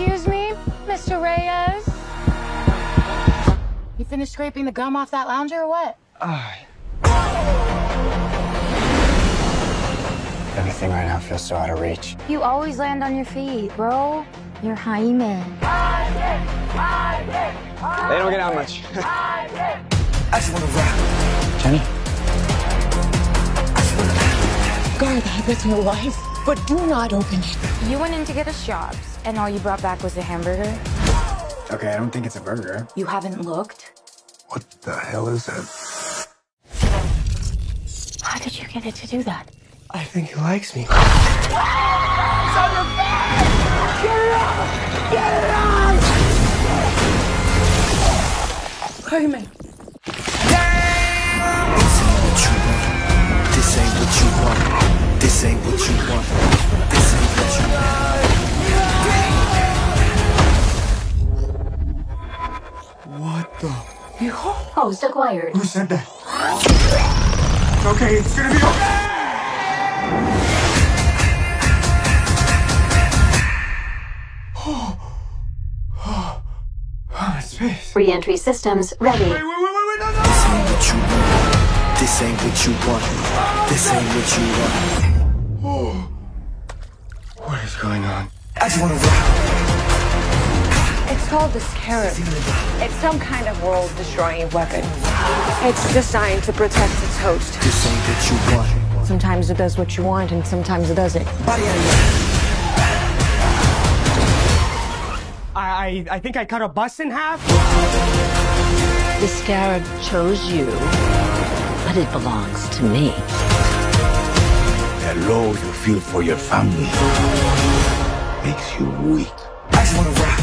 Excuse me, Mr. Reyes? You finished scraping the gum off that lounger or what? Everything right now feels so out of reach. You always land on your feet, bro. You're Jaime. They don't get out much. I just wanna rock. Jenny? Guard that with your life, but do not open it. You went in to get us jobs, and all you brought back was a hamburger? Okay, I don't think it's a burger. You haven't looked? What the hell is that? How did you get it to do that? I think he likes me. Get it on! Get it on! Who Jaime. This This ain't what you want. This ain't what you want. What the? Host acquired. Who said that? It's okay, it's gonna be okay! Oh, my space. Re-entry systems ready. Wait, wait, wait, no, no! This ain't what you want. This ain't what you want. This ain't what you want. What is going on? I just wanna rock. It's called the Scarab. It's some kind of world-destroying weapon. It's designed to protect its host. This ain't what you want. Sometimes it does what you want, and sometimes it doesn't. Body out of here. I, I think I cut a bus in half. The scarab chose you, but it belongs to me. That love you feel for your family makes you weak. I just wanna rock.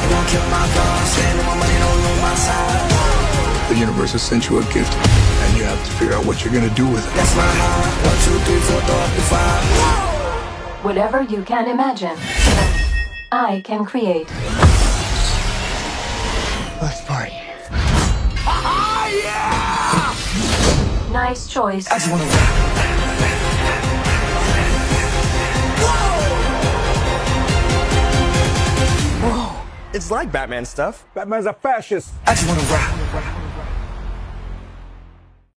They gon' kill my dog, stand on my money, don't lose my side. The universe has sent you a gift, and you have to figure out what you're gonna do with it. That's my high. One, two, three, four, throw up the five. Whatever you can imagine, I can create. Let's party. Nice choice. I just wanna. It's like Batman stuff. Batman's a fascist. I just wanna rock.